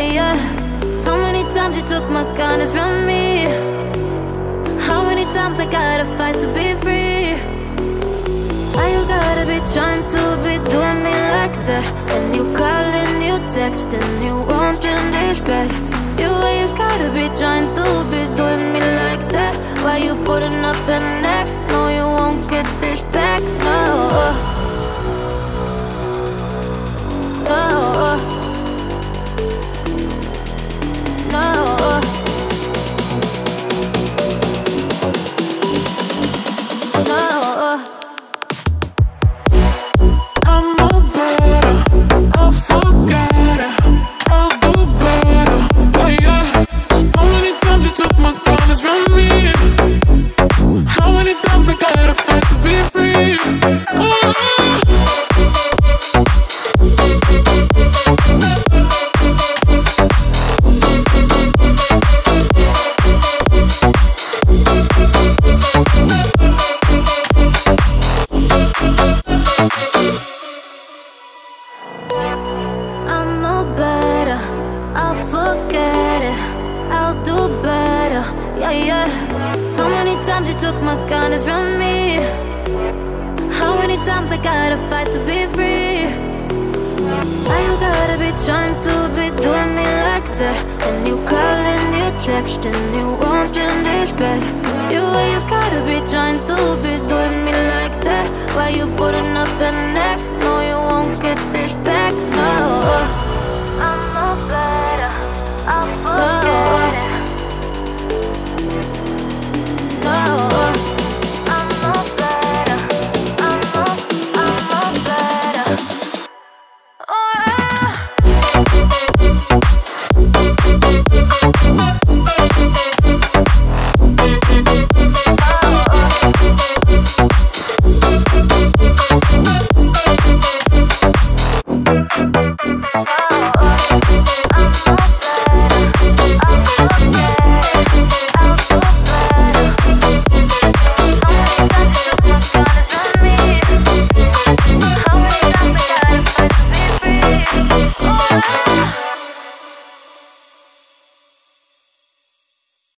yeah, yeah. How many times you took my kindness from me? How many times I gotta fight to be free? Why you gotta be trying to be doing me like that? And you calling, you texting, you wanting this back. You why you gotta be trying to be doing me like that? Why you putting up an act? No, you won't get this back, no. I'll forget it. I'll do better. Yeah, yeah. How many times you took my kindness from me? How many times I gotta fight to be free? Why you gotta be trying to be doing me like that? And you calling, you texting, you wanting this back. You why you gotta be trying to be doing me like that? Why you putting up an